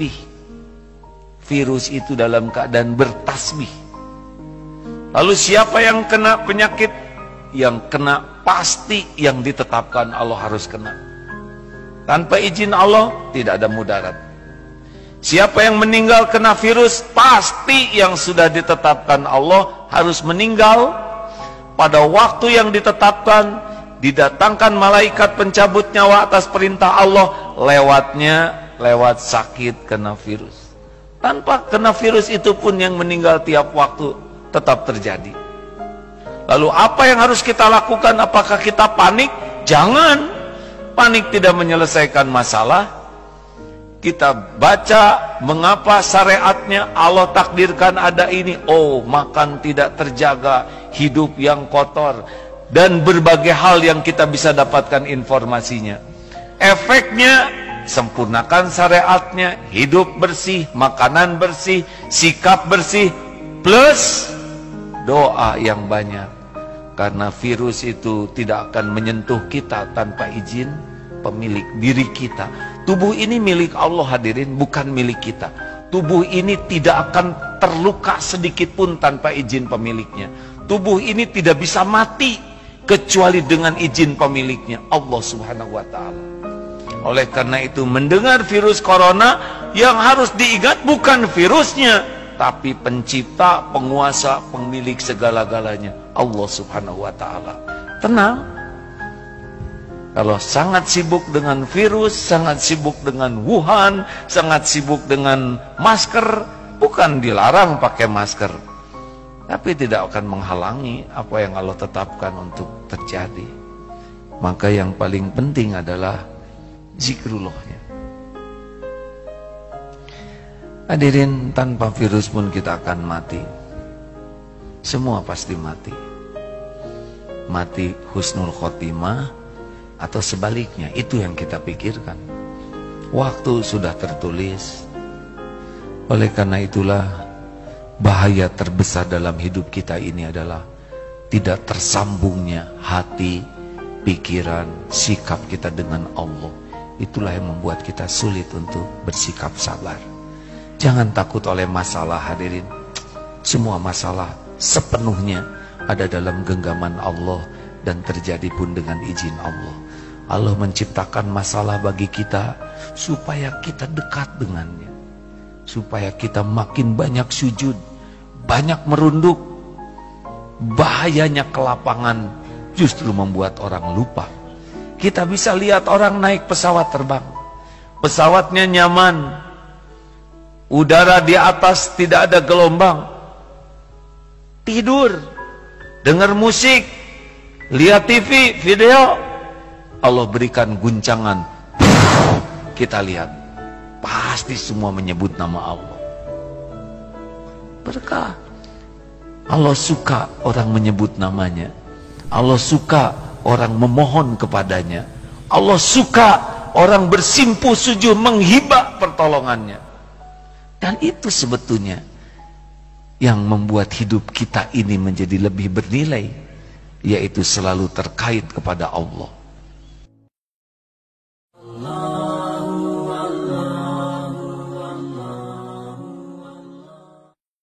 bertasbih. Virus itu dalam keadaan bertasbih. Lalu siapa yang kena penyakit? Yang kena pasti yang ditetapkan Allah harus kena. Tanpa izin Allah tidak ada mudarat. Siapa yang meninggal kena virus pasti yang sudah ditetapkan Allah harus meninggal pada waktu yang ditetapkan didatangkan malaikat pencabut nyawa atas perintah Allah lewatnya lewat sakit kena virus. Tanpa kena virus itu pun yang meninggal tiap waktu tetap terjadi. Lalu apa yang harus kita lakukan? Apakah kita panik? Jangan. Panik tidak menyelesaikan masalah. Kita baca mengapa syariatnya Allah takdirkan ada ini. Oh makan tidak terjaga hidup yang kotor dan berbagai hal yang kita bisa dapatkan informasinya. Efeknya sempurnakan syariatnya, hidup bersih, makanan bersih, sikap bersih, plus doa yang banyak. Karena virus itu tidak akan menyentuh kita tanpa izin pemilik diri kita. Tubuh ini milik Allah hadirin, bukan milik kita. Tubuh ini tidak akan terluka sedikit pun tanpa izin pemiliknya. Tubuh ini tidak bisa mati kecuali dengan izin pemiliknya Allah Subhanahu wa taala. Oleh karena itu mendengar virus corona yang harus diingat bukan virusnya tapi pencipta, penguasa, pemilik segala-galanya Allah Subhanahu wa taala. Tenang. Kalau sangat sibuk dengan virus, sangat sibuk dengan Wuhan, sangat sibuk dengan masker, bukan dilarang pakai masker tapi tidak akan menghalangi apa yang Allah tetapkan untuk terjadi. Maka yang paling penting adalah zikrullahnya. Hadirin tanpa virus pun kita akan mati. Semua pasti mati. Mati husnul khotimah atau sebaliknya itu yang kita pikirkan. Waktu sudah tertulis. Oleh karena itulah bahaya terbesar dalam hidup kita ini adalah tidak tersambungnya hati, pikiran, sikap kita dengan Allah. Itulah yang membuat kita sulit untuk bersikap sabar. Jangan takut oleh masalah hadirin. Semua masalah sepenuhnya ada dalam genggaman Allah dan terjadi pun dengan izin Allah. Allah menciptakan masalah bagi kita supaya kita dekat dengannya. Supaya kita makin banyak sujud banyak merunduk. Bahayanya kelapangan justru membuat orang lupa. Kita bisa lihat orang naik pesawat terbang. Pesawatnya nyaman. Udara di atas tidak ada gelombang. Tidur. Dengar musik. Lihat TV, video. Allah berikan guncangan. Kita lihat. Pasti semua menyebut nama Allah berkah. Allah suka orang menyebut namanya. Allah suka orang memohon kepadanya. Allah suka orang bersimpuh sujud menghibah pertolongannya. Dan itu sebetulnya yang membuat hidup kita ini menjadi lebih bernilai. Yaitu selalu terkait kepada Allah.